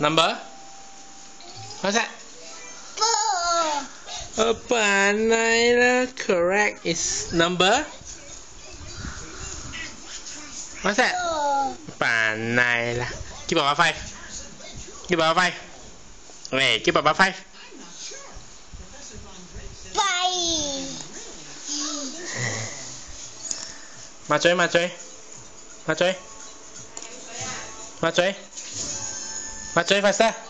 Number? What's that? Four. Ở bản correct is number? What's that? banana Bản này Give Papa five. Give Papa five. wait give Papa. Five. Mà chơi, mà chơi. Mà chơi. Mà chơi. Mà chơi faster.